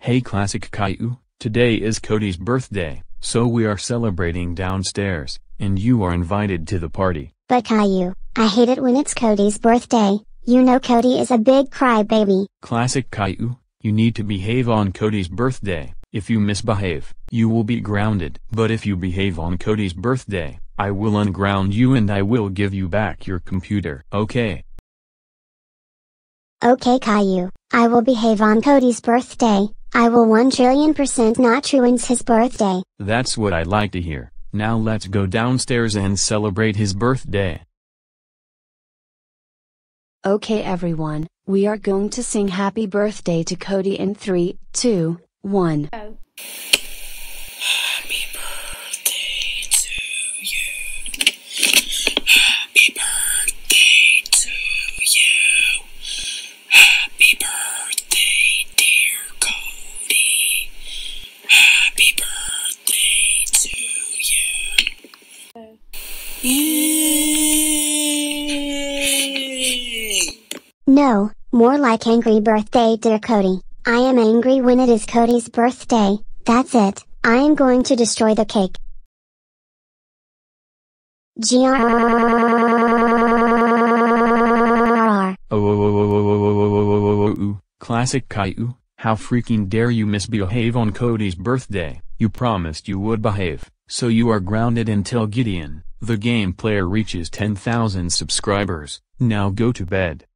Hey Classic Caillou, today is Cody's birthday, so we are celebrating downstairs, and you are invited to the party. But Caillou, I hate it when it's Cody's birthday, you know Cody is a big crybaby. Classic Caillou, you need to behave on Cody's birthday. If you misbehave, you will be grounded. But if you behave on Cody's birthday, I will unground you and I will give you back your computer. Okay, Okay Caillou, I will behave on Cody's birthday, I will 1 trillion percent not truance his birthday. That's what I'd like to hear, now let's go downstairs and celebrate his birthday. Okay everyone, we are going to sing happy birthday to Cody in 3, 2, 1. No, more like angry birthday dear Cody. I am angry when it is Cody's birthday, that's it, I am going to destroy the cake. GR classic how freaking dare you misbehave on Cody's birthday, you promised you would behave, so you are grounded until Gideon the game player reaches 10,000 subscribers. Now go to bed.